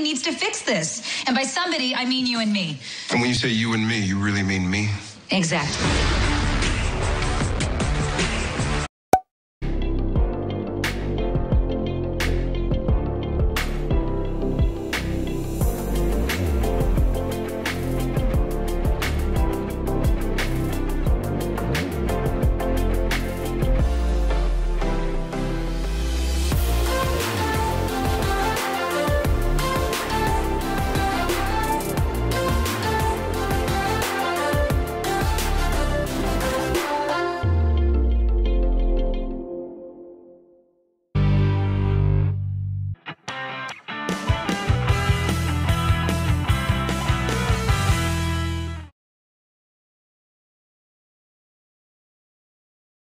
needs to fix this. And by somebody, I mean you and me. And when you say you and me, you really mean me? Exactly.